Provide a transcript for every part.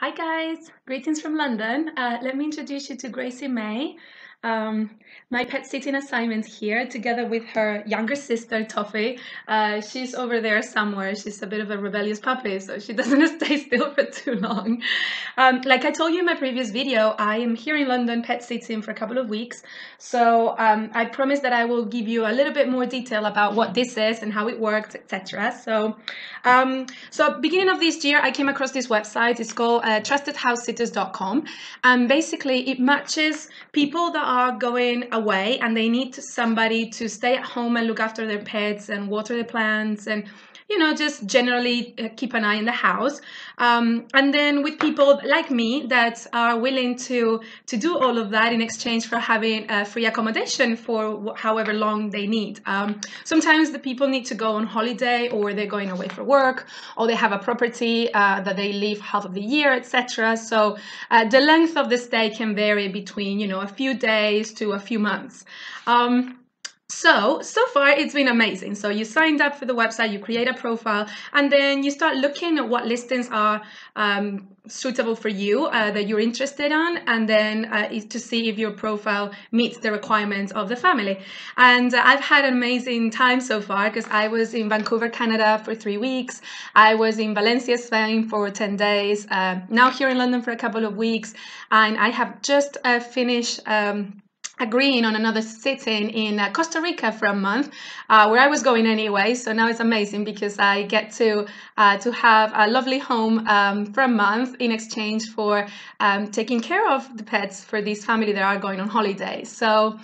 Hi guys, greetings from London. Uh, let me introduce you to Gracie May. Um, my pet sitting assignment here, together with her younger sister Toffee. Uh, she's over there somewhere. She's a bit of a rebellious puppy, so she doesn't stay still for too long. Um, like I told you in my previous video, I am here in London pet sitting for a couple of weeks. So um, I promise that I will give you a little bit more detail about what this is and how it works, etc. So, um, so beginning of this year, I came across this website. It's called uh, TrustedHouseSitters.com, and basically it matches people that are going away and they need somebody to stay at home and look after their pets and water the plants and you know just generally uh, keep an eye in the house. Um, and then with people like me that are willing to to do all of that in exchange for having a free accommodation for however long they need. Um, sometimes the people need to go on holiday or they're going away for work or they have a property uh, that they live half of the year etc so uh, the length of the stay can vary between you know a few days to a few months. Um, so, so far it's been amazing. So you signed up for the website, you create a profile, and then you start looking at what listings are um, suitable for you uh, that you're interested on, and then uh, to see if your profile meets the requirements of the family. And uh, I've had an amazing time so far because I was in Vancouver, Canada for three weeks. I was in Valencia, Spain for 10 days. Uh, now here in London for a couple of weeks, and I have just uh, finished. Um, agreeing on another sitting in uh, Costa Rica for a month, uh, where I was going anyway. So now it's amazing because I get to uh, to have a lovely home um, for a month in exchange for um, taking care of the pets for this family that are going on holiday. So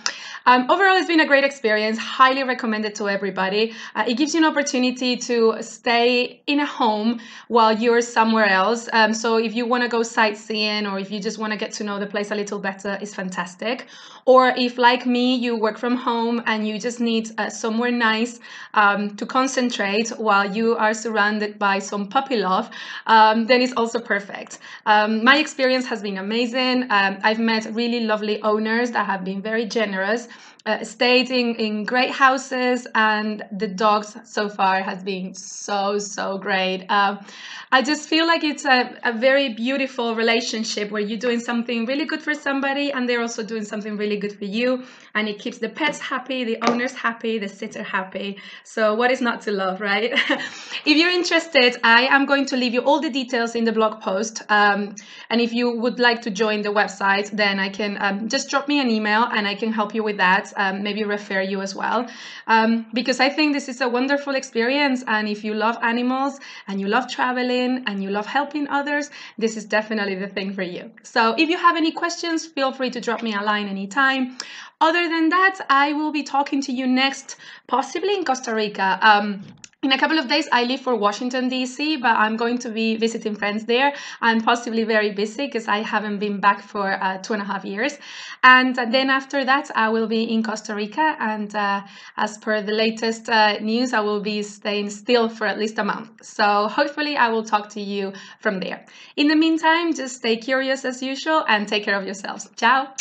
um, overall, it's been a great experience. Highly recommended to everybody. Uh, it gives you an opportunity to stay in a home while you're somewhere else. Um, so if you want to go sightseeing or if you just want to get to know the place a little better, it's fantastic. Or or if, like me, you work from home and you just need uh, somewhere nice um, to concentrate while you are surrounded by some puppy love, um, then it's also perfect. Um, my experience has been amazing. Um, I've met really lovely owners that have been very generous uh, stayed in, in great houses and the dogs so far has been so so great um, i just feel like it's a, a very beautiful relationship where you're doing something really good for somebody and they're also doing something really good for you and it keeps the pets happy the owners happy the sitter happy so what is not to love right if you're interested i am going to leave you all the details in the blog post um, and if you would like to join the website then i can um, just drop me an email and i can help you with that um, maybe refer you as well. Um, because I think this is a wonderful experience. And if you love animals and you love traveling and you love helping others, this is definitely the thing for you. So if you have any questions, feel free to drop me a line anytime. Other than that, I will be talking to you next, possibly in Costa Rica. Um, in a couple of days, I leave for Washington, D.C., but I'm going to be visiting friends there. I'm possibly very busy because I haven't been back for uh, two and a half years. And then after that, I will be in Costa Rica. And uh, as per the latest uh, news, I will be staying still for at least a month. So hopefully, I will talk to you from there. In the meantime, just stay curious as usual and take care of yourselves. Ciao.